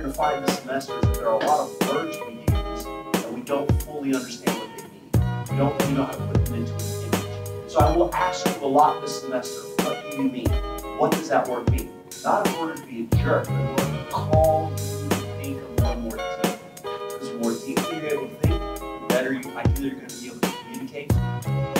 you're to find this semester that there are a lot of words we use and we don't fully understand what they mean. We don't really know how to put them into an image. So I will ask you a lot this semester, what do you mean? What does that word mean? Not in order to be a jerk, but in order to call you to think a little more deeply. Because the more deeply you're able to think, the better you, I feel you're going to be able to